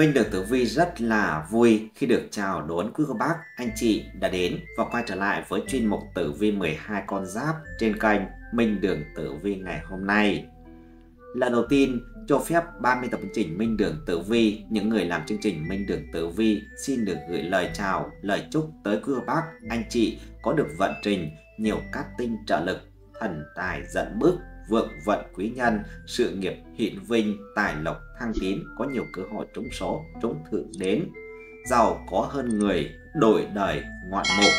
Minh được Tử Vi rất là vui khi được chào đón quý cô bác, anh chị đã đến và quay trở lại với chuyên mục Tử Vi 12 con giáp trên kênh Minh Đường Tử Vi ngày hôm nay. Lần đầu tiên cho phép 30 tập chương trình Minh Đường Tử Vi, những người làm chương trình Minh Đường Tử Vi xin được gửi lời chào, lời chúc tới quý cô bác, anh chị có được vận trình nhiều cát tinh trợ lực, thần tài dẫn bước vượng vận quý nhân, sự nghiệp hiện vinh, tài lộc thăng tiến, có nhiều cơ hội trúng số, trúng thượng đến, giàu có hơn người, đổi đời ngoạn mục.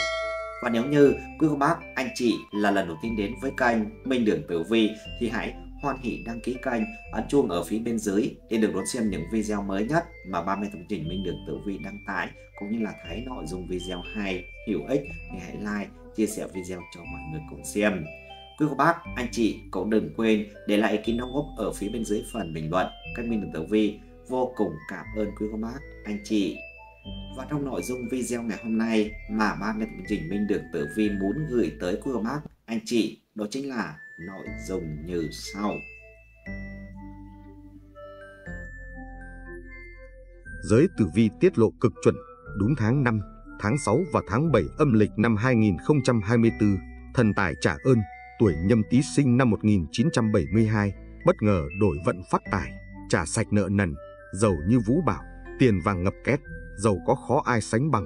Và nếu như quý cô bác, anh chị là lần đầu tiên đến với kênh Minh Đường Tử Vi thì hãy hoan hỷ đăng ký kênh, ấn chuông ở phía bên dưới để được đón xem những video mới nhất mà 30 thông trình Minh Đường Tử Vi đăng tải cũng như là thấy nội dung video hay, hữu ích thì hãy like, chia sẻ video cho mọi người cùng xem. Quý cô bác, anh chị cũng đừng quên để lại ý kiến đóng góp ở phía bên dưới phần bình luận. Các minh đường tử vi vô cùng cảm ơn quý cô bác, anh chị. Và trong nội dung video ngày hôm nay mà ban biên tập trình Minh Đường Tử Vi muốn gửi tới quý cô bác, anh chị đó chính là nội dung như sau. Giới tử vi tiết lộ cực chuẩn đúng tháng 5, tháng 6 và tháng 7 âm lịch năm 2024, thần tài trả ơn tuổi nhâm tý sinh năm 1972, bất ngờ đổi vận phát tài, trả sạch nợ nần, giàu như vũ bảo, tiền vàng ngập két, giàu có khó ai sánh bằng.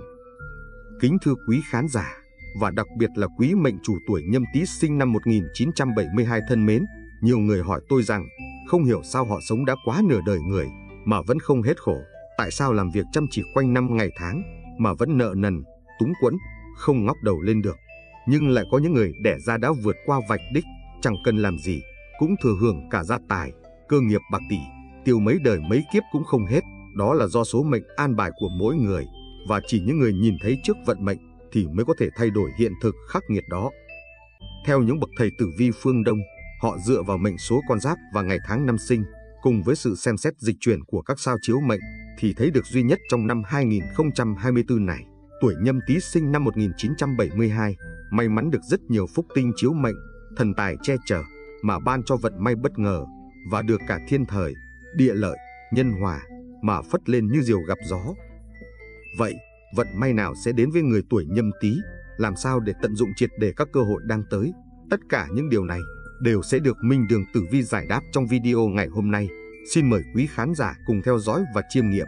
Kính thưa quý khán giả, và đặc biệt là quý mệnh chủ tuổi nhâm tý sinh năm 1972 thân mến, nhiều người hỏi tôi rằng, không hiểu sao họ sống đã quá nửa đời người, mà vẫn không hết khổ, tại sao làm việc chăm chỉ quanh năm ngày tháng, mà vẫn nợ nần, túng quẫn, không ngóc đầu lên được nhưng lại có những người đẻ ra đã vượt qua vạch đích, chẳng cần làm gì, cũng thừa hưởng cả gia tài, cơ nghiệp bạc tỷ, tiêu mấy đời mấy kiếp cũng không hết. Đó là do số mệnh an bài của mỗi người, và chỉ những người nhìn thấy trước vận mệnh thì mới có thể thay đổi hiện thực khắc nghiệt đó. Theo những bậc thầy tử vi phương Đông, họ dựa vào mệnh số con giáp và ngày tháng năm sinh, cùng với sự xem xét dịch chuyển của các sao chiếu mệnh, thì thấy được duy nhất trong năm 2024 này tuổi nhâm tý sinh năm 1972, may mắn được rất nhiều phúc tinh chiếu mệnh, thần tài che chở, mà ban cho vận may bất ngờ, và được cả thiên thời, địa lợi, nhân hòa, mà phất lên như diều gặp gió. Vậy, vận may nào sẽ đến với người tuổi nhâm tý? Làm sao để tận dụng triệt để các cơ hội đang tới? Tất cả những điều này đều sẽ được Minh Đường Tử Vi giải đáp trong video ngày hôm nay. Xin mời quý khán giả cùng theo dõi và chiêm nghiệm.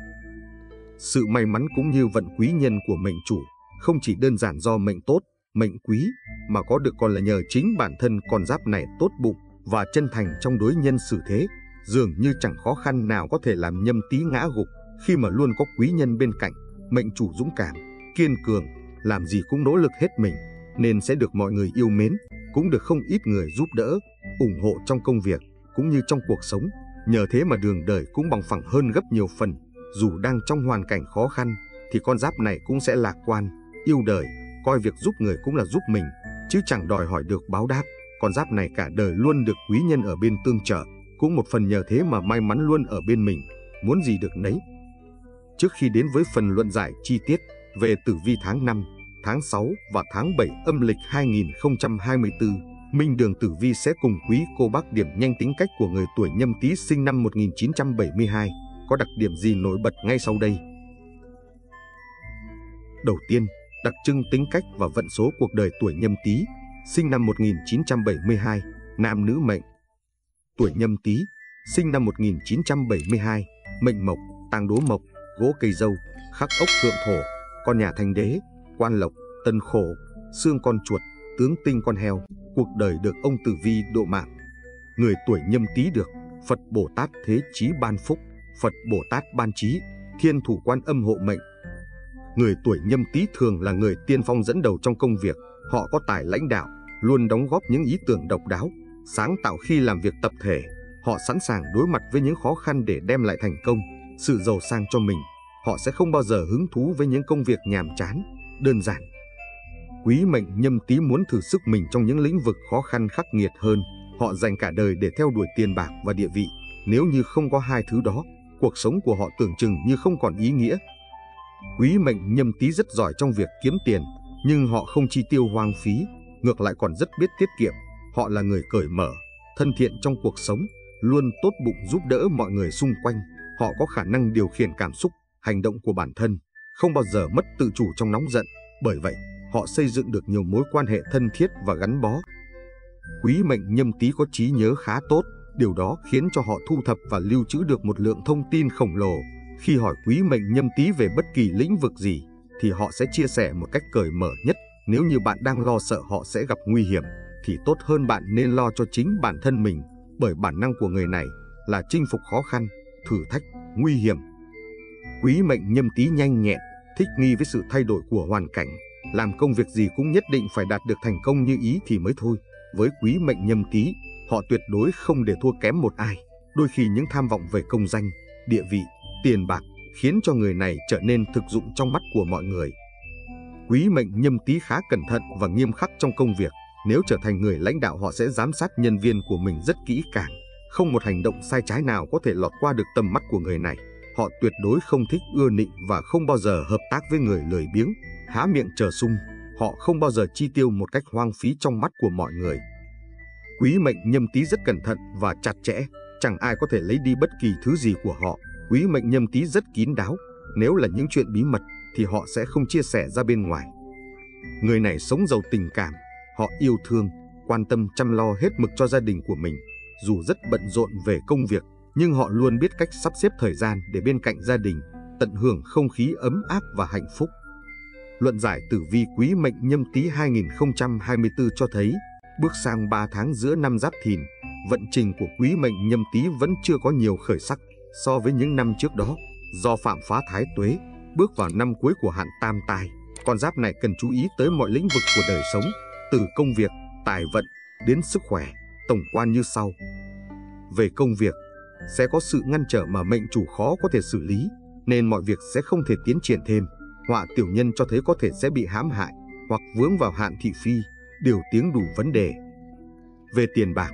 Sự may mắn cũng như vận quý nhân của mệnh chủ không chỉ đơn giản do mệnh tốt, mệnh quý mà có được còn là nhờ chính bản thân con giáp này tốt bụng và chân thành trong đối nhân xử thế. Dường như chẳng khó khăn nào có thể làm nhâm tí ngã gục khi mà luôn có quý nhân bên cạnh, mệnh chủ dũng cảm, kiên cường, làm gì cũng nỗ lực hết mình, nên sẽ được mọi người yêu mến, cũng được không ít người giúp đỡ, ủng hộ trong công việc cũng như trong cuộc sống. Nhờ thế mà đường đời cũng bằng phẳng hơn gấp nhiều phần dù đang trong hoàn cảnh khó khăn, thì con giáp này cũng sẽ lạc quan, yêu đời, coi việc giúp người cũng là giúp mình, chứ chẳng đòi hỏi được báo đáp. Con giáp này cả đời luôn được quý nhân ở bên tương trợ, cũng một phần nhờ thế mà may mắn luôn ở bên mình, muốn gì được nấy. Trước khi đến với phần luận giải chi tiết về tử vi tháng 5, tháng 6 và tháng 7 âm lịch 2024, Minh Đường Tử Vi sẽ cùng quý cô bác điểm nhanh tính cách của người tuổi nhâm tý sinh năm 1972 có đặc điểm gì nổi bật ngay sau đây. Đầu tiên, đặc trưng tính cách và vận số cuộc đời tuổi nhâm tý, sinh năm 1972, nam nữ mệnh. Tuổi nhâm tý, sinh năm 1972, mệnh mộc, tang đố mộc, gỗ cây dâu, khắc ốc thượng thổ, con nhà thanh đế, quan lộc, tân khổ, xương con chuột, tướng tinh con heo, cuộc đời được ông tử vi độ mạng. Người tuổi nhâm tý được Phật Bồ Tát Thế Chí ban phúc, Phật Bồ Tát ban trí, thiên thủ quan âm hộ mệnh. Người tuổi nhâm tý thường là người tiên phong dẫn đầu trong công việc, họ có tài lãnh đạo, luôn đóng góp những ý tưởng độc đáo, sáng tạo khi làm việc tập thể. Họ sẵn sàng đối mặt với những khó khăn để đem lại thành công, sự giàu sang cho mình. Họ sẽ không bao giờ hứng thú với những công việc nhàm chán, đơn giản. Quý mệnh nhâm tý muốn thử sức mình trong những lĩnh vực khó khăn khắc nghiệt hơn. Họ dành cả đời để theo đuổi tiền bạc và địa vị. Nếu như không có hai thứ đó, cuộc sống của họ tưởng chừng như không còn ý nghĩa. Quý mệnh nhâm tý rất giỏi trong việc kiếm tiền, nhưng họ không chi tiêu hoang phí, ngược lại còn rất biết tiết kiệm. Họ là người cởi mở, thân thiện trong cuộc sống, luôn tốt bụng giúp đỡ mọi người xung quanh. Họ có khả năng điều khiển cảm xúc, hành động của bản thân, không bao giờ mất tự chủ trong nóng giận. Bởi vậy, họ xây dựng được nhiều mối quan hệ thân thiết và gắn bó. Quý mệnh nhâm tý có trí nhớ khá tốt, điều đó khiến cho họ thu thập và lưu trữ được một lượng thông tin khổng lồ. Khi hỏi quý mệnh nhâm tý về bất kỳ lĩnh vực gì, thì họ sẽ chia sẻ một cách cởi mở nhất. Nếu như bạn đang lo sợ họ sẽ gặp nguy hiểm, thì tốt hơn bạn nên lo cho chính bản thân mình, bởi bản năng của người này là chinh phục khó khăn, thử thách, nguy hiểm. Quý mệnh nhâm tý nhanh nhẹn, thích nghi với sự thay đổi của hoàn cảnh, làm công việc gì cũng nhất định phải đạt được thành công như ý thì mới thôi. Với quý mệnh nhâm tý, họ tuyệt đối không để thua kém một ai. Đôi khi những tham vọng về công danh, địa vị, tiền bạc khiến cho người này trở nên thực dụng trong mắt của mọi người. Quý mệnh nhâm tý khá cẩn thận và nghiêm khắc trong công việc. Nếu trở thành người lãnh đạo họ sẽ giám sát nhân viên của mình rất kỹ càng. Không một hành động sai trái nào có thể lọt qua được tầm mắt của người này. Họ tuyệt đối không thích ưa nịnh và không bao giờ hợp tác với người lười biếng, há miệng chờ sung. Họ không bao giờ chi tiêu một cách hoang phí trong mắt của mọi người. Quý mệnh nhâm tý rất cẩn thận và chặt chẽ, chẳng ai có thể lấy đi bất kỳ thứ gì của họ. Quý mệnh nhâm tý rất kín đáo, nếu là những chuyện bí mật thì họ sẽ không chia sẻ ra bên ngoài. Người này sống giàu tình cảm, họ yêu thương, quan tâm chăm lo hết mực cho gia đình của mình. Dù rất bận rộn về công việc, nhưng họ luôn biết cách sắp xếp thời gian để bên cạnh gia đình, tận hưởng không khí ấm áp và hạnh phúc. Luận giải tử vi quý mệnh nhâm tý 2024 cho thấy, bước sang 3 tháng giữa năm giáp thìn, vận trình của quý mệnh nhâm tý vẫn chưa có nhiều khởi sắc so với những năm trước đó. Do phạm phá thái tuế, bước vào năm cuối của hạn tam tài, con giáp này cần chú ý tới mọi lĩnh vực của đời sống, từ công việc, tài vận đến sức khỏe, tổng quan như sau. Về công việc, sẽ có sự ngăn trở mà mệnh chủ khó có thể xử lý, nên mọi việc sẽ không thể tiến triển thêm. Họa tiểu nhân cho thấy có thể sẽ bị hãm hại hoặc vướng vào hạn thị phi, điều tiếng đủ vấn đề. Về tiền bạc,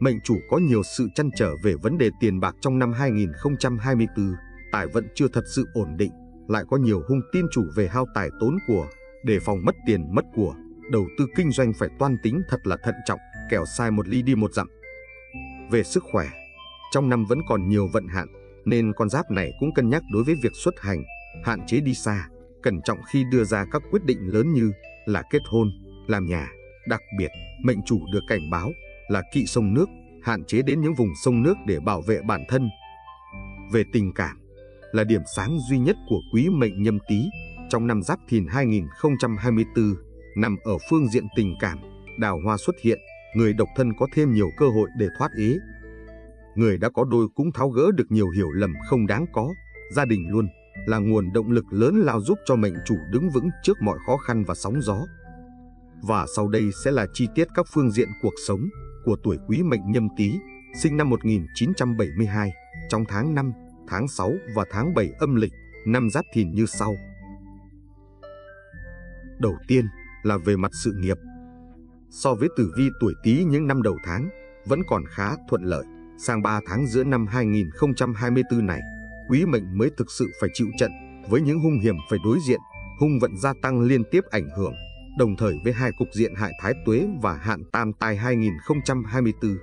mệnh chủ có nhiều sự chăn trở về vấn đề tiền bạc trong năm 2024, tài vận chưa thật sự ổn định, lại có nhiều hung tin chủ về hao tài tốn của, đề phòng mất tiền mất của, đầu tư kinh doanh phải toan tính thật là thận trọng, kẻo sai một ly đi một dặm. Về sức khỏe, trong năm vẫn còn nhiều vận hạn, nên con giáp này cũng cân nhắc đối với việc xuất hành, hạn chế đi xa, cẩn trọng khi đưa ra các quyết định lớn như là kết hôn, làm nhà. Đặc biệt, mệnh chủ được cảnh báo là kỵ sông nước, hạn chế đến những vùng sông nước để bảo vệ bản thân. Về tình cảm, là điểm sáng duy nhất của quý mệnh nhâm tý trong năm Giáp Thìn 2024, nằm ở phương diện tình cảm, đào hoa xuất hiện, người độc thân có thêm nhiều cơ hội để thoát ế. Người đã có đôi cũng tháo gỡ được nhiều hiểu lầm không đáng có, gia đình luôn là nguồn động lực lớn lao giúp cho mệnh chủ đứng vững trước mọi khó khăn và sóng gió. Và sau đây sẽ là chi tiết các phương diện cuộc sống của tuổi quý mệnh nhâm tý, sinh năm 1972, trong tháng 5, tháng 6 và tháng 7 âm lịch, năm giáp thìn như sau. Đầu tiên là về mặt sự nghiệp. So với tử vi tuổi tý những năm đầu tháng, vẫn còn khá thuận lợi. Sang 3 tháng giữa năm 2024 này, quý mệnh mới thực sự phải chịu trận với những hung hiểm phải đối diện, hung vận gia tăng liên tiếp ảnh hưởng, đồng thời với hai cục diện hại thái tuế và hạn tam tai 2024.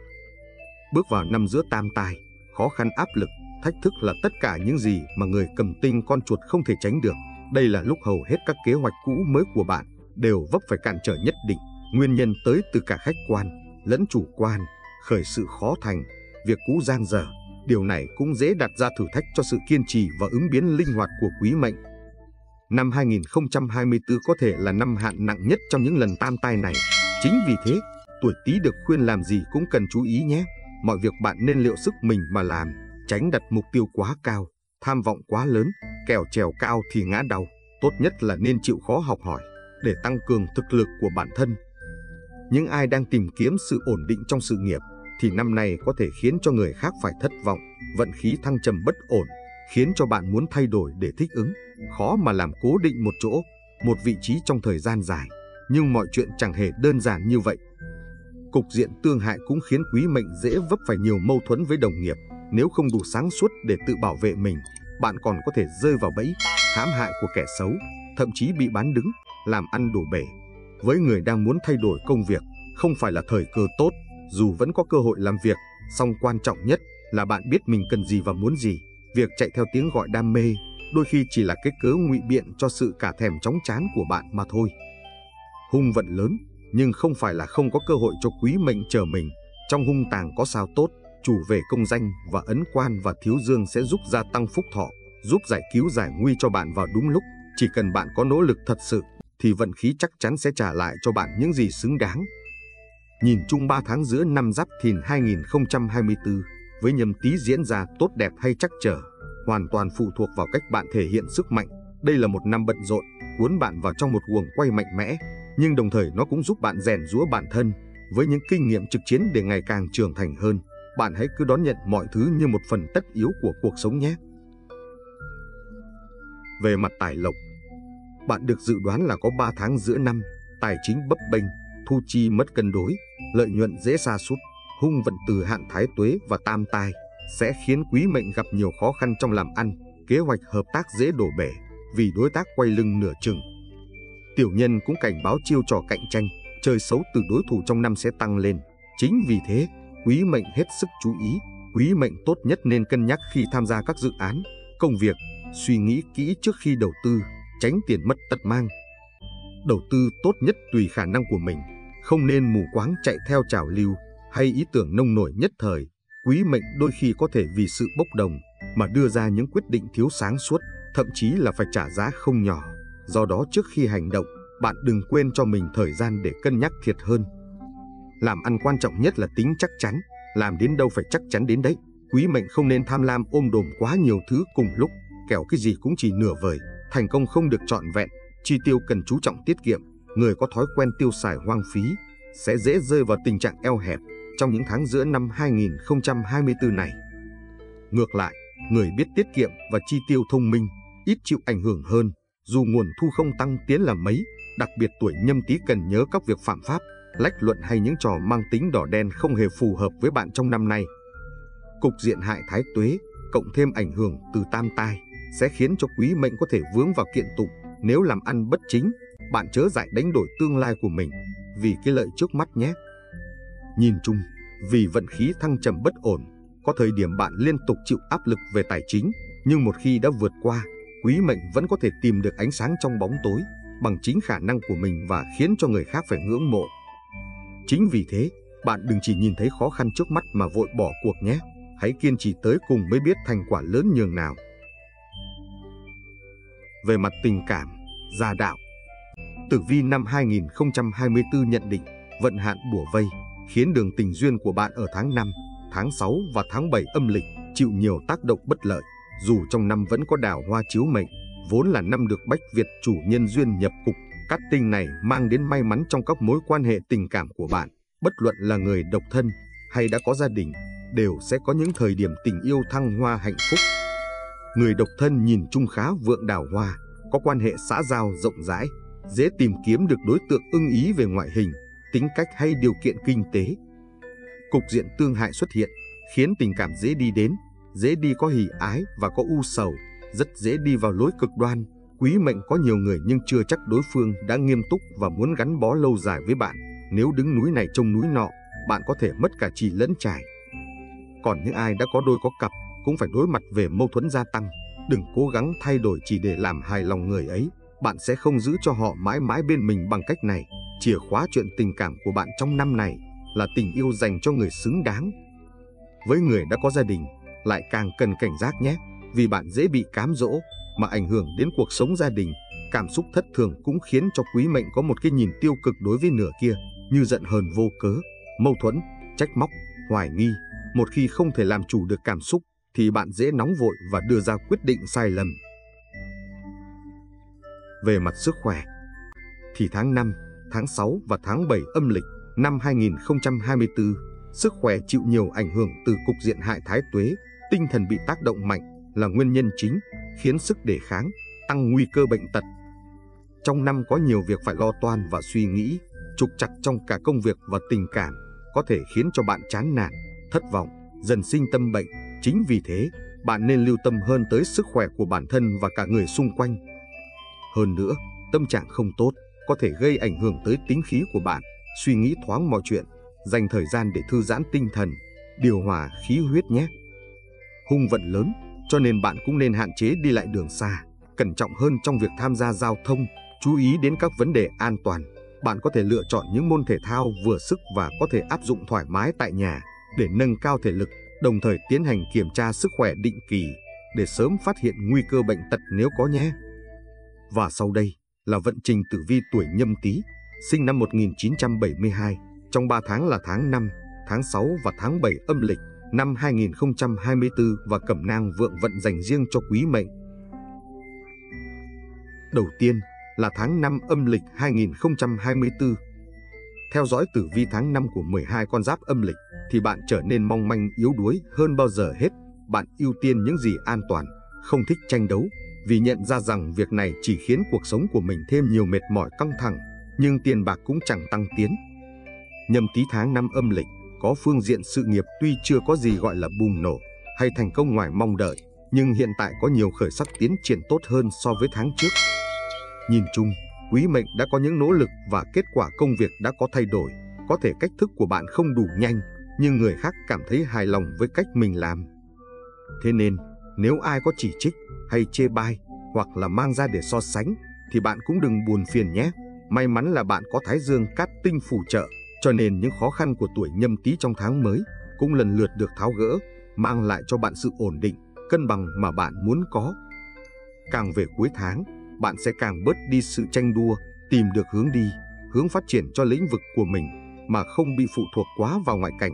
Bước vào năm giữa tam tai, khó khăn áp lực, thách thức là tất cả những gì mà người cầm tinh con chuột không thể tránh được. Đây là lúc hầu hết các kế hoạch cũ mới của bạn đều vấp phải cản trở nhất định. Nguyên nhân tới từ cả khách quan lẫn chủ quan, khởi sự khó thành, việc cũ giang dở. Điều này cũng dễ đặt ra thử thách cho sự kiên trì và ứng biến linh hoạt của quý mệnh. Năm 2024 có thể là năm hạn nặng nhất trong những lần tam tai này. Chính vì thế, tuổi Tý được khuyên làm gì cũng cần chú ý nhé. Mọi việc bạn nên liệu sức mình mà làm, tránh đặt mục tiêu quá cao, tham vọng quá lớn, kèo trèo cao thì ngã đau. Tốt nhất là nên chịu khó học hỏi để tăng cường thực lực của bản thân. Những ai đang tìm kiếm sự ổn định trong sự nghiệp thì năm nay có thể khiến cho người khác phải thất vọng, vận khí thăng trầm bất ổn, khiến cho bạn muốn thay đổi để thích ứng, khó mà làm cố định một chỗ, một vị trí trong thời gian dài. Nhưng mọi chuyện chẳng hề đơn giản như vậy. Cục diện tương hại cũng khiến quý mệnh dễ vấp phải nhiều mâu thuẫn với đồng nghiệp. Nếu không đủ sáng suốt để tự bảo vệ mình, bạn còn có thể rơi vào bẫy, hãm hại của kẻ xấu, thậm chí bị bán đứng, làm ăn đổ bể. Với người đang muốn thay đổi công việc, không phải là thời cơ tốt, dù vẫn có cơ hội làm việc, song quan trọng nhất là bạn biết mình cần gì và muốn gì. việc chạy theo tiếng gọi đam mê đôi khi chỉ là cái cớ ngụy biện cho sự cả thèm chóng chán của bạn mà thôi. Hung vận lớn, nhưng không phải là không có cơ hội cho quý mệnh chờ mình. Trong hung tàng có sao tốt, chủ về công danh và ấn quan và thiếu dương sẽ giúp gia tăng phúc thọ, giúp giải cứu giải nguy cho bạn vào đúng lúc. Chỉ cần bạn có nỗ lực thật sự, thì vận khí chắc chắn sẽ trả lại cho bạn những gì xứng đáng. Nhìn chung 3 tháng giữa năm Giáp Thìn 2024, với nhâm tý diễn ra tốt đẹp hay chắc trở, hoàn toàn phụ thuộc vào cách bạn thể hiện sức mạnh. Đây là một năm bận rộn, cuốn bạn vào trong một guồng quay mạnh mẽ, nhưng đồng thời nó cũng giúp bạn rèn rũa bản thân với những kinh nghiệm trực chiến để ngày càng trưởng thành hơn. Bạn hãy cứ đón nhận mọi thứ như một phần tất yếu của cuộc sống nhé. Về mặt tài lộc, bạn được dự đoán là có 3 tháng giữa năm, tài chính bấp bênh, thu chi mất cân đối, lợi nhuận dễ sa sút, hung vận từ hạn thái tuế và tam tai sẽ khiến quý mệnh gặp nhiều khó khăn trong làm ăn, kế hoạch hợp tác dễ đổ bể vì đối tác quay lưng nửa chừng. Tiểu nhân cũng cảnh báo chiêu trò cạnh tranh, chơi xấu từ đối thủ trong năm sẽ tăng lên. Chính vì thế, quý mệnh hết sức chú ý, quý mệnh tốt nhất nên cân nhắc khi tham gia các dự án, công việc, suy nghĩ kỹ trước khi đầu tư, tránh tiền mất tật mang. Đầu tư tốt nhất tùy khả năng của mình, không nên mù quáng chạy theo trào lưu hay ý tưởng nông nổi nhất thời Quý mệnh đôi khi có thể vì sự bốc đồng mà đưa ra những quyết định thiếu sáng suốt, thậm chí là phải trả giá không nhỏ. Do đó trước khi hành động, bạn đừng quên cho mình thời gian để cân nhắc thiệt hơn. Làm ăn quan trọng nhất là tính chắc chắn, làm đến đâu phải chắc chắn đến đấy. Quý mệnh không nên tham lam ôm đồm quá nhiều thứ cùng lúc, kẻo cái gì cũng chỉ nửa vời, thành công không được trọn vẹn, chi tiêu cần chú trọng tiết kiệm, người có thói quen tiêu xài hoang phí sẽ dễ rơi vào tình trạng eo hẹp trong những tháng giữa năm 2024 này. Ngược lại, người biết tiết kiệm và chi tiêu thông minh, ít chịu ảnh hưởng hơn, dù nguồn thu không tăng tiến là mấy, đặc biệt tuổi nhâm tý cần nhớ các việc phạm pháp, lách luận hay những trò mang tính đỏ đen không hề phù hợp với bạn trong năm nay. Cục diện hại thái tuế, cộng thêm ảnh hưởng từ tam tai, sẽ khiến cho quý mệnh có thể vướng vào kiện tụng nếu làm ăn bất chính, bạn chớ dại đánh đổi tương lai của mình vì cái lợi trước mắt nhé. Nhìn chung, vì vận khí thăng trầm bất ổn, có thời điểm bạn liên tục chịu áp lực về tài chính, nhưng một khi đã vượt qua, quý mệnh vẫn có thể tìm được ánh sáng trong bóng tối bằng chính khả năng của mình và khiến cho người khác phải ngưỡng mộ. Chính vì thế, bạn đừng chỉ nhìn thấy khó khăn trước mắt mà vội bỏ cuộc nhé. Hãy kiên trì tới cùng mới biết thành quả lớn nhường nào. Về mặt tình cảm, gia đạo Tử vi năm 2024 nhận định vận hạn bùa vây khiến đường tình duyên của bạn ở tháng 5, tháng 6 và tháng 7 âm lịch chịu nhiều tác động bất lợi. Dù trong năm vẫn có đào hoa chiếu mệnh, vốn là năm được Bách Việt chủ nhân duyên nhập cục, cát tinh này mang đến may mắn trong các mối quan hệ tình cảm của bạn. Bất luận là người độc thân hay đã có gia đình, đều sẽ có những thời điểm tình yêu thăng hoa hạnh phúc. Người độc thân nhìn chung khá vượng đào hoa, có quan hệ xã giao rộng rãi, dễ tìm kiếm được đối tượng ưng ý về ngoại hình, tính cách hay điều kiện kinh tế. Cục diện tương hại xuất hiện, khiến tình cảm dễ đi đến, dễ đi có hỉ ái và có u sầu, rất dễ đi vào lối cực đoan. Quý mệnh có nhiều người nhưng chưa chắc đối phương đã nghiêm túc và muốn gắn bó lâu dài với bạn. Nếu đứng núi này trông núi nọ, bạn có thể mất cả trì lẫn trải. Còn những ai đã có đôi có cặp cũng phải đối mặt về mâu thuẫn gia tăng. Đừng cố gắng thay đổi chỉ để làm hài lòng người ấy. Bạn sẽ không giữ cho họ mãi mãi bên mình bằng cách này. Chìa khóa chuyện tình cảm của bạn trong năm này là tình yêu dành cho người xứng đáng. Với người đã có gia đình, lại càng cần cảnh giác nhé, vì bạn dễ bị cám dỗ mà ảnh hưởng đến cuộc sống gia đình. Cảm xúc thất thường cũng khiến cho quý mệnh có một cái nhìn tiêu cực đối với nửa kia, như giận hờn vô cớ, mâu thuẫn, trách móc, hoài nghi. Một khi không thể làm chủ được cảm xúc, thì bạn dễ nóng vội và đưa ra quyết định sai lầm. Về mặt sức khỏe, thì tháng 5 tháng 6 và tháng 7 âm lịch năm 2024, sức khỏe chịu nhiều ảnh hưởng từ cục diện hại thái tuế, tinh thần bị tác động mạnh là nguyên nhân chính, khiến sức đề kháng, tăng nguy cơ bệnh tật. Trong năm có nhiều việc phải lo toan và suy nghĩ, trục chặt trong cả công việc và tình cảm, có thể khiến cho bạn chán nản, thất vọng, dần sinh tâm bệnh. Chính vì thế, bạn nên lưu tâm hơn tới sức khỏe của bản thân và cả người xung quanh. Hơn nữa, tâm trạng không tốt có thể gây ảnh hưởng tới tính khí của bạn, suy nghĩ thoáng mọi chuyện, dành thời gian để thư giãn tinh thần, điều hòa khí huyết nhé. Hung vận lớn, cho nên bạn cũng nên hạn chế đi lại đường xa, cẩn trọng hơn trong việc tham gia giao thông, chú ý đến các vấn đề an toàn. Bạn có thể lựa chọn những môn thể thao vừa sức và có thể áp dụng thoải mái tại nhà để nâng cao thể lực, đồng thời tiến hành kiểm tra sức khỏe định kỳ để sớm phát hiện nguy cơ bệnh tật nếu có nhé. Và sau đây là vận trình tử vi tuổi nhâm tý, sinh năm 1972, trong 3 tháng là tháng 5, tháng 6 và tháng 7 âm lịch năm 2024 và cẩm nang vượng vận dành riêng cho quý mệnh. Đầu tiên là tháng 5 âm lịch 2024. Theo dõi tử vi tháng 5 của 12 con giáp âm lịch thì bạn trở nên mong manh yếu đuối hơn bao giờ hết. Bạn ưu tiên những gì an toàn, không thích tranh đấu vì nhận ra rằng việc này chỉ khiến cuộc sống của mình thêm nhiều mệt mỏi căng thẳng, nhưng tiền bạc cũng chẳng tăng tiến. Nhâm tý tháng năm âm lịch có phương diện sự nghiệp tuy chưa có gì gọi là bùng nổ hay thành công ngoài mong đợi, nhưng hiện tại có nhiều khởi sắc tiến triển tốt hơn so với tháng trước. Nhìn chung, quý mệnh đã có những nỗ lực và kết quả công việc đã có thay đổi. Có thể cách thức của bạn không đủ nhanh, nhưng người khác cảm thấy hài lòng với cách mình làm. Thế nên, nếu ai có chỉ trích hay chê bai hoặc là mang ra để so sánh, thì bạn cũng đừng buồn phiền nhé. May mắn là bạn có Thái Dương cát tinh phù trợ, cho nên những khó khăn của tuổi nhâm tý trong tháng mới cũng lần lượt được tháo gỡ, mang lại cho bạn sự ổn định, cân bằng mà bạn muốn có. Càng về cuối tháng, bạn sẽ càng bớt đi sự tranh đua, tìm được hướng đi, hướng phát triển cho lĩnh vực của mình mà không bị phụ thuộc quá vào ngoại cảnh.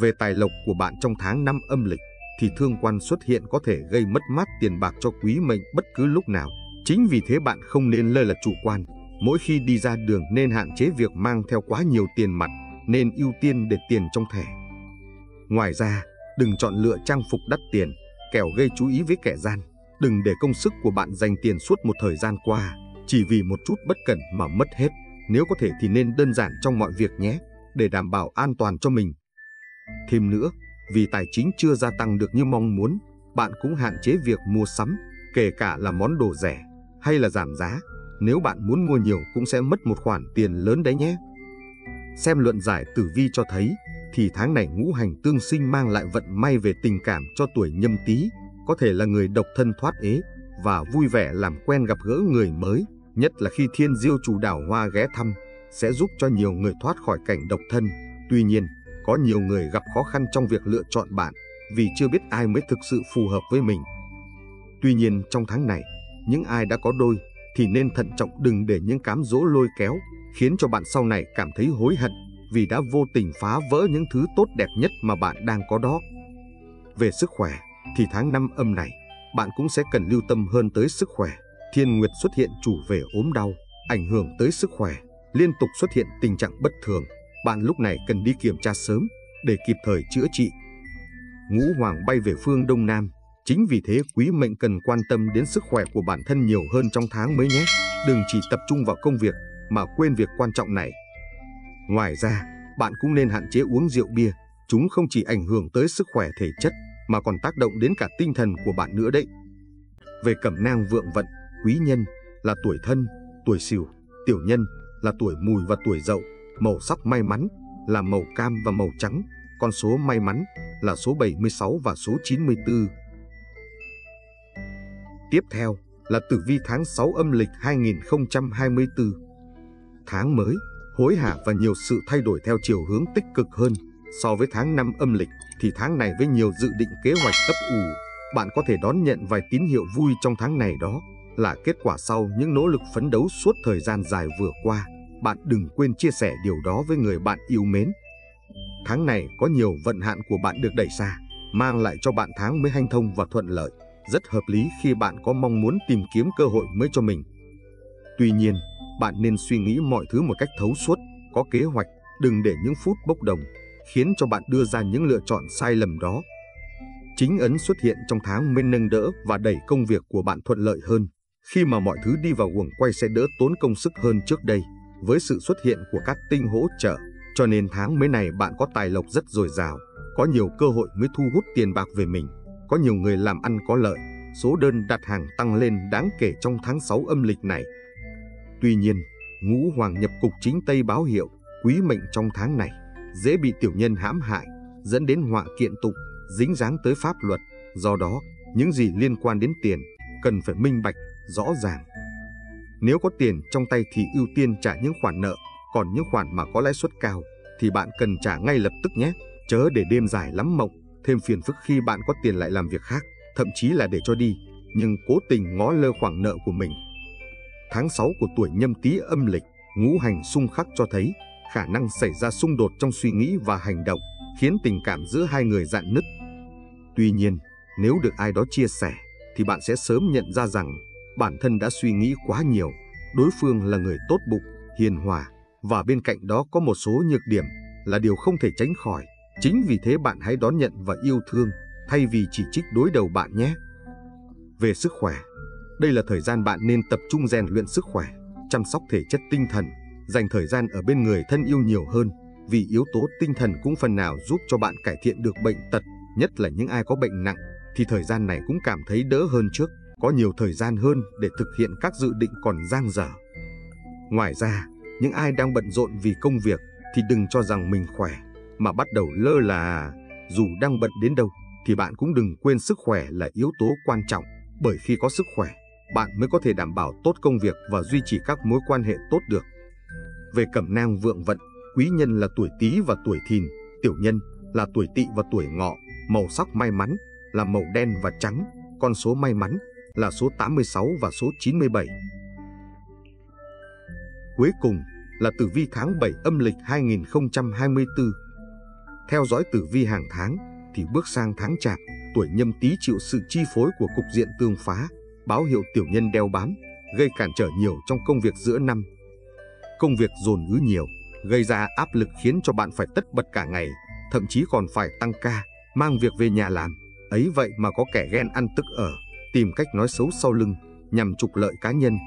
Về tài lộc của bạn trong tháng năm âm lịch thì thương quan xuất hiện có thể gây mất mát tiền bạc cho quý mệnh bất cứ lúc nào. Chính vì thế bạn không nên lơ là chủ quan, mỗi khi đi ra đường nên hạn chế việc mang theo quá nhiều tiền mặt, nên ưu tiên để tiền trong thẻ. Ngoài ra, đừng chọn lựa trang phục đắt tiền, kẻo gây chú ý với kẻ gian. Đừng để công sức của bạn dành tiền suốt một thời gian qua, chỉ vì một chút bất cẩn mà mất hết. Nếu có thể thì nên đơn giản trong mọi việc nhé, để đảm bảo an toàn cho mình. Thêm nữa, vì tài chính chưa gia tăng được như mong muốn, bạn cũng hạn chế việc mua sắm, kể cả là món đồ rẻ hay là giảm giá. Nếu bạn muốn mua nhiều cũng sẽ mất một khoản tiền lớn đấy nhé. Xem luận giải tử vi cho thấy, thì tháng này ngũ hành tương sinh mang lại vận may về tình cảm cho tuổi nhâm tý, có thể là người độc thân thoát ế và vui vẻ làm quen gặp gỡ người mới, nhất là khi thiên diêu chủ đảo hoa ghé thăm, sẽ giúp cho nhiều người thoát khỏi cảnh độc thân. Tuy nhiên, có nhiều người gặp khó khăn trong việc lựa chọn bạn vì chưa biết ai mới thực sự phù hợp với mình. Tuy nhiên trong tháng này, những ai đã có đôi thì nên thận trọng đừng để những cám dỗ lôi kéo khiến cho bạn sau này cảm thấy hối hận vì đã vô tình phá vỡ những thứ tốt đẹp nhất mà bạn đang có đó. Về sức khỏe thì tháng năm âm này bạn cũng sẽ cần lưu tâm hơn tới sức khỏe. Thiên Nguyệt xuất hiện chủ về ốm đau, ảnh hưởng tới sức khỏe, liên tục xuất hiện tình trạng bất thường bạn lúc này cần đi kiểm tra sớm để kịp thời chữa trị. Ngũ Hoàng bay về phương Đông Nam, chính vì thế quý mệnh cần quan tâm đến sức khỏe của bản thân nhiều hơn trong tháng mới nhé. Đừng chỉ tập trung vào công việc mà quên việc quan trọng này. Ngoài ra, bạn cũng nên hạn chế uống rượu bia, chúng không chỉ ảnh hưởng tới sức khỏe thể chất mà còn tác động đến cả tinh thần của bạn nữa đấy. Về cẩm nang vượng vận, quý nhân là tuổi thân, tuổi sửu, tiểu nhân là tuổi mùi và tuổi dậu. Màu sắc may mắn là màu cam và màu trắng, con số may mắn là số 76 và số 94. Tiếp theo là tử vi tháng 6 âm lịch 2024. Tháng mới, hối hả và nhiều sự thay đổi theo chiều hướng tích cực hơn. So với tháng 5 âm lịch thì tháng này với nhiều dự định kế hoạch ấp ủ, bạn có thể đón nhận vài tín hiệu vui trong tháng này đó là kết quả sau những nỗ lực phấn đấu suốt thời gian dài vừa qua bạn đừng quên chia sẻ điều đó với người bạn yêu mến. Tháng này có nhiều vận hạn của bạn được đẩy xa, mang lại cho bạn tháng mới hanh thông và thuận lợi, rất hợp lý khi bạn có mong muốn tìm kiếm cơ hội mới cho mình. Tuy nhiên, bạn nên suy nghĩ mọi thứ một cách thấu suốt, có kế hoạch, đừng để những phút bốc đồng khiến cho bạn đưa ra những lựa chọn sai lầm đó. Chính ấn xuất hiện trong tháng mới nâng đỡ và đẩy công việc của bạn thuận lợi hơn, khi mà mọi thứ đi vào guồng quay sẽ đỡ tốn công sức hơn trước đây với sự xuất hiện của các tinh hỗ trợ, cho nên tháng mấy này bạn có tài lộc rất dồi dào, có nhiều cơ hội mới thu hút tiền bạc về mình, có nhiều người làm ăn có lợi, số đơn đặt hàng tăng lên đáng kể trong tháng 6 âm lịch này. Tuy nhiên, ngũ hoàng nhập cục chính Tây báo hiệu, quý mệnh trong tháng này, dễ bị tiểu nhân hãm hại, dẫn đến họa kiện tục, dính dáng tới pháp luật. Do đó, những gì liên quan đến tiền cần phải minh bạch, rõ ràng. Nếu có tiền trong tay thì ưu tiên trả những khoản nợ, còn những khoản mà có lãi suất cao thì bạn cần trả ngay lập tức nhé, chớ để đêm dài lắm mộng, thêm phiền phức khi bạn có tiền lại làm việc khác, thậm chí là để cho đi, nhưng cố tình ngó lơ khoản nợ của mình. Tháng 6 của tuổi nhâm tý âm lịch, ngũ hành xung khắc cho thấy khả năng xảy ra xung đột trong suy nghĩ và hành động, khiến tình cảm giữa hai người dạn nứt. Tuy nhiên, nếu được ai đó chia sẻ, thì bạn sẽ sớm nhận ra rằng bản thân đã suy nghĩ quá nhiều, đối phương là người tốt bụng, hiền hòa, và bên cạnh đó có một số nhược điểm là điều không thể tránh khỏi. Chính vì thế bạn hãy đón nhận và yêu thương, thay vì chỉ trích đối đầu bạn nhé. Về sức khỏe, đây là thời gian bạn nên tập trung rèn luyện sức khỏe, chăm sóc thể chất tinh thần, dành thời gian ở bên người thân yêu nhiều hơn, vì yếu tố tinh thần cũng phần nào giúp cho bạn cải thiện được bệnh tật, nhất là những ai có bệnh nặng, thì thời gian này cũng cảm thấy đỡ hơn trước, có nhiều thời gian hơn để thực hiện các dự định còn dang dở. Ngoài ra, những ai đang bận rộn vì công việc thì đừng cho rằng mình khỏe, mà bắt đầu lơ là dù đang bận đến đâu thì bạn cũng đừng quên sức khỏe là yếu tố quan trọng, bởi khi có sức khỏe, bạn mới có thể đảm bảo tốt công việc và duy trì các mối quan hệ tốt được. Về cẩm nang vượng vận, quý nhân là tuổi Tý và tuổi Thìn, tiểu nhân là tuổi Tỵ và tuổi Ngọ, màu sắc may mắn là màu đen và trắng, con số may mắn là số 86 và số 97. Cuối cùng là tử vi tháng 7 âm lịch 2024. Theo dõi tử vi hàng tháng thì bước sang tháng chạp, tuổi nhâm tý chịu sự chi phối của cục diện tương phá, báo hiệu tiểu nhân đeo bám, gây cản trở nhiều trong công việc giữa năm. Công việc dồn ứ nhiều, gây ra áp lực khiến cho bạn phải tất bật cả ngày, thậm chí còn phải tăng ca, mang việc về nhà làm. Ấy vậy mà có kẻ ghen ăn tức ở, tìm cách nói xấu sau lưng, nhằm trục lợi cá nhân.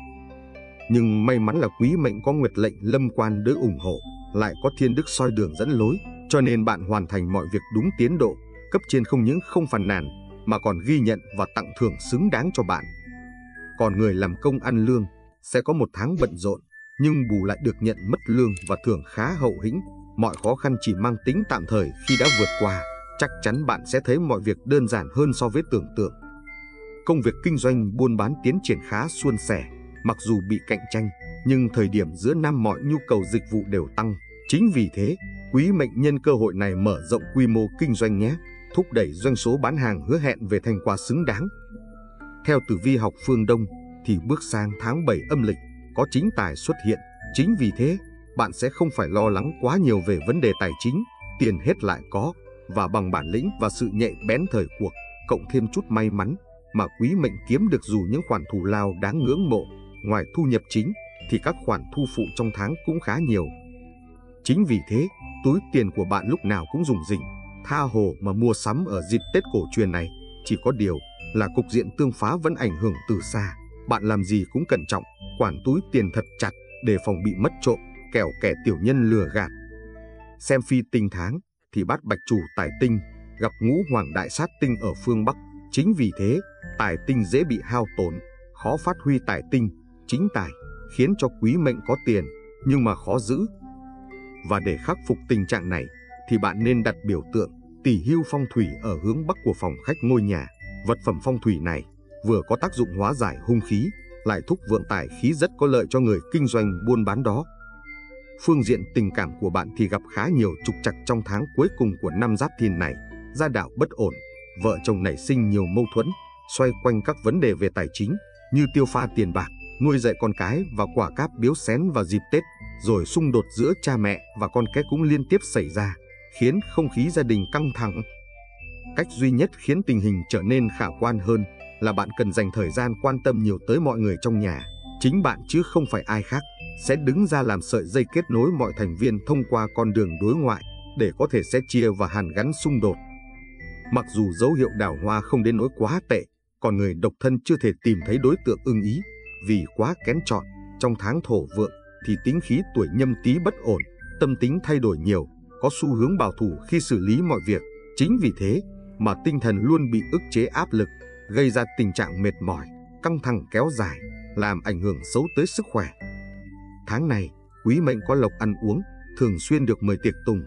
Nhưng may mắn là quý mệnh có nguyệt lệnh lâm quan đỡ ủng hộ, lại có thiên đức soi đường dẫn lối, cho nên bạn hoàn thành mọi việc đúng tiến độ, cấp trên không những không phàn nàn, mà còn ghi nhận và tặng thưởng xứng đáng cho bạn. Còn người làm công ăn lương sẽ có một tháng bận rộn, nhưng bù lại được nhận mất lương và thưởng khá hậu hĩnh. Mọi khó khăn chỉ mang tính tạm thời khi đã vượt qua, chắc chắn bạn sẽ thấy mọi việc đơn giản hơn so với tưởng tượng. Công việc kinh doanh buôn bán tiến triển khá suôn sẻ, mặc dù bị cạnh tranh, nhưng thời điểm giữa năm mọi nhu cầu dịch vụ đều tăng. Chính vì thế, quý mệnh nhân cơ hội này mở rộng quy mô kinh doanh nhé, thúc đẩy doanh số bán hàng hứa hẹn về thành quả xứng đáng. Theo tử vi học phương Đông, thì bước sang tháng 7 âm lịch, có chính tài xuất hiện. Chính vì thế, bạn sẽ không phải lo lắng quá nhiều về vấn đề tài chính, tiền hết lại có, và bằng bản lĩnh và sự nhạy bén thời cuộc, cộng thêm chút may mắn, mà quý mệnh kiếm được dù những khoản thù lao đáng ngưỡng mộ, ngoài thu nhập chính, thì các khoản thu phụ trong tháng cũng khá nhiều. Chính vì thế, túi tiền của bạn lúc nào cũng dùng rỉnh, tha hồ mà mua sắm ở dịp Tết cổ truyền này, chỉ có điều là cục diện tương phá vẫn ảnh hưởng từ xa. Bạn làm gì cũng cẩn trọng, quản túi tiền thật chặt để phòng bị mất trộm, kẻo kẻ tiểu nhân lừa gạt. Xem phi tinh tháng thì bát bạch chủ tài tinh gặp ngũ hoàng đại sát tinh ở phương Bắc. Chính vì thế, tài tinh dễ bị hao tổn, khó phát huy tài tinh, chính tài, khiến cho quý mệnh có tiền, nhưng mà khó giữ. Và để khắc phục tình trạng này, thì bạn nên đặt biểu tượng tỷ hưu phong thủy ở hướng bắc của phòng khách ngôi nhà. Vật phẩm phong thủy này vừa có tác dụng hóa giải hung khí, lại thúc vượng tài khí rất có lợi cho người kinh doanh buôn bán đó. Phương diện tình cảm của bạn thì gặp khá nhiều trục trặc trong tháng cuối cùng của năm giáp thìn này, gia đạo bất ổn, vợ chồng nảy sinh nhiều mâu thuẫn, xoay quanh các vấn đề về tài chính như tiêu pha tiền bạc, nuôi dạy con cái và quả cáp biếu xén vào dịp Tết, rồi xung đột giữa cha mẹ và con cái cũng liên tiếp xảy ra, khiến không khí gia đình căng thẳng. Cách duy nhất khiến tình hình trở nên khả quan hơn là bạn cần dành thời gian quan tâm nhiều tới mọi người trong nhà. Chính bạn chứ không phải ai khác sẽ đứng ra làm sợi dây kết nối mọi thành viên thông qua con đường đối ngoại để có thể sẽ chia và hàn gắn xung đột. Mặc dù dấu hiệu đào hoa không đến nỗi quá tệ, còn người độc thân chưa thể tìm thấy đối tượng ưng ý vì quá kén chọn. Trong tháng thổ vượng thì tính khí tuổi nhâm tý bất ổn, tâm tính thay đổi nhiều, có xu hướng bảo thủ khi xử lý mọi việc. Chính vì thế mà tinh thần luôn bị ức chế áp lực, gây ra tình trạng mệt mỏi, căng thẳng kéo dài, làm ảnh hưởng xấu tới sức khỏe. Tháng này, quý mệnh có lộc ăn uống, thường xuyên được mời tiệc tùng,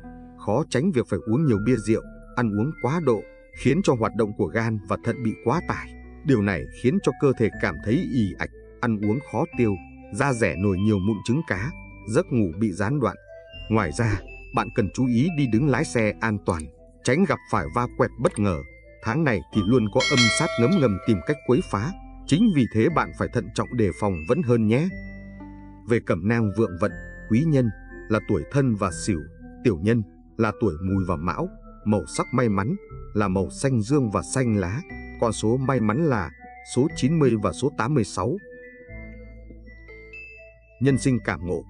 khó tránh việc phải uống nhiều bia rượu, ăn uống quá độ, khiến cho hoạt động của gan và thận bị quá tải. Điều này khiến cho cơ thể cảm thấy ì ạch, ăn uống khó tiêu, da rẻ nổi nhiều mụn trứng cá, giấc ngủ bị gián đoạn. Ngoài ra, bạn cần chú ý đi đứng lái xe an toàn, tránh gặp phải va quẹt bất ngờ. Tháng này thì luôn có âm sát ngấm ngầm tìm cách quấy phá, chính vì thế bạn phải thận trọng đề phòng vẫn hơn nhé. Về cẩm nang vượng vận, quý nhân là tuổi thân và xỉu, tiểu nhân là tuổi mùi và mão, màu sắc may mắn là màu xanh dương và xanh lá, con số may mắn là số 90 và số 86. Nhân sinh cảm ngộ.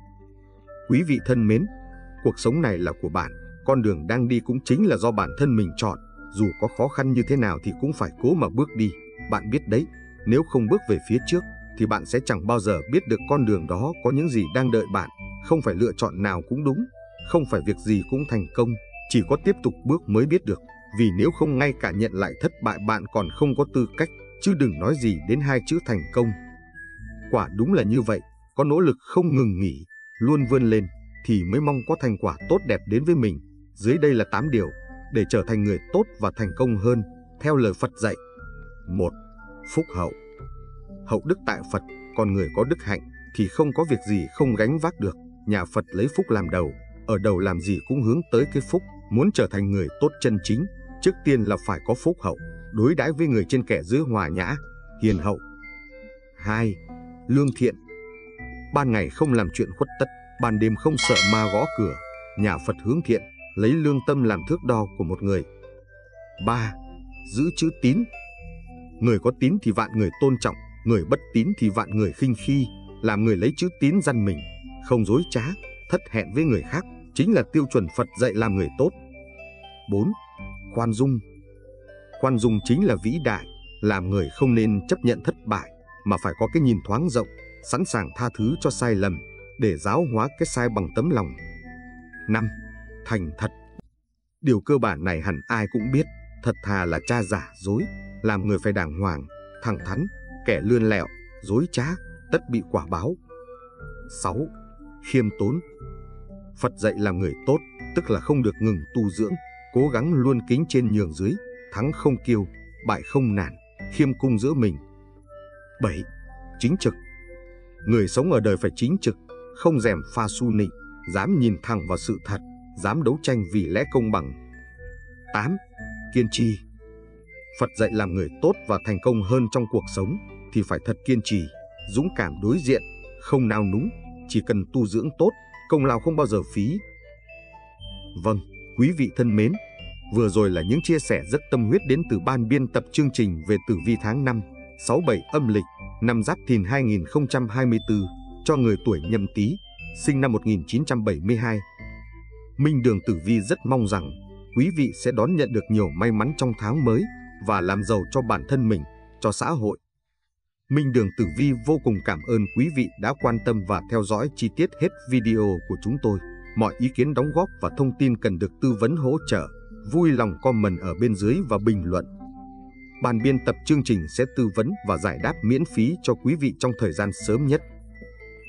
Quý vị thân mến, cuộc sống này là của bạn, con đường đang đi cũng chính là do bản thân mình chọn, dù có khó khăn như thế nào thì cũng phải cố mà bước đi. Bạn biết đấy, nếu không bước về phía trước thì bạn sẽ chẳng bao giờ biết được con đường đó có những gì đang đợi bạn, không phải lựa chọn nào cũng đúng, không phải việc gì cũng thành công, chỉ có tiếp tục bước mới biết được. Vì nếu không ngay cả nhận lại thất bại bạn còn không có tư cách, chứ đừng nói gì đến hai chữ thành công. Quả đúng là như vậy, có nỗ lực không ngừng nghỉ, luôn vươn lên, thì mới mong có thành quả tốt đẹp đến với mình. Dưới đây là 8 điều để trở thành người tốt và thành công hơn, theo lời Phật dạy. 1. Phúc hậu Hậu đức tại Phật, còn người có đức hạnh thì không có việc gì không gánh vác được. Nhà Phật lấy phúc làm đầu, ở đầu làm gì cũng hướng tới cái phúc. Muốn trở thành người tốt chân chính, trước tiên là phải có phúc hậu, đối đãi với người trên kẻ dưới hòa nhã, hiền hậu. 2. Lương thiện Ban ngày không làm chuyện khuất tất, ban đêm không sợ ma gõ cửa. Nhà Phật hướng thiện, lấy lương tâm làm thước đo của một người. 3. Giữ chữ tín Người có tín thì vạn người tôn trọng, người bất tín thì vạn người khinh khi, làm người lấy chữ tín dân mình, không dối trá, thất hẹn với người khác, chính là tiêu chuẩn Phật dạy làm người tốt. 4. Khoan dung Khoan dung chính là vĩ đại, làm người không nên chấp nhận thất bại, mà phải có cái nhìn thoáng rộng, sẵn sàng tha thứ cho sai lầm, để giáo hóa cái sai bằng tấm lòng. 5. Thành thật Điều cơ bản này hẳn ai cũng biết, thật thà là cha giả dối, làm người phải đàng hoàng, thẳng thắn, kẻ lươn lẹo, dối trá, tất bị quả báo. 6. Khiêm tốn Phật dạy làm người tốt, tức là không được ngừng tu dưỡng, cố gắng luôn kính trên nhường dưới, thắng không kiêu, bại không nản, khiêm cung giữa mình. 7. Chính trực Người sống ở đời phải chính trực, không rèm pha su nịnh, dám nhìn thẳng vào sự thật, dám đấu tranh vì lẽ công bằng. 8. Kiên trì Phật dạy làm người tốt và thành công hơn trong cuộc sống thì phải thật kiên trì, dũng cảm đối diện, không nao núng, chỉ cần tu dưỡng tốt, công lao không bao giờ phí. Vâng, quý vị thân mến, vừa rồi là những chia sẻ rất tâm huyết đến từ ban biên tập chương trình về tử vi tháng 5, 67 âm lịch, năm Giáp Thìn 2024 cho người tuổi Nhâm Tý, sinh năm 1972. Minh Đường Tử Vi rất mong rằng quý vị sẽ đón nhận được nhiều may mắn trong tháng mới và làm giàu cho bản thân mình, cho xã hội. Minh Đường Tử Vi vô cùng cảm ơn quý vị đã quan tâm và theo dõi chi tiết hết video của chúng tôi. Mọi ý kiến đóng góp và thông tin cần được tư vấn hỗ trợ, vui lòng comment ở bên dưới và bình luận. Ban biên tập chương trình sẽ tư vấn và giải đáp miễn phí cho quý vị trong thời gian sớm nhất.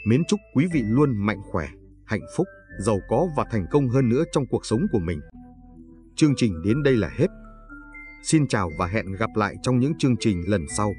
Mến chúc quý vị luôn mạnh khỏe, hạnh phúc, giàu có và thành công hơn nữa trong cuộc sống của mình. Chương trình đến đây là hết. Xin chào và hẹn gặp lại trong những chương trình lần sau.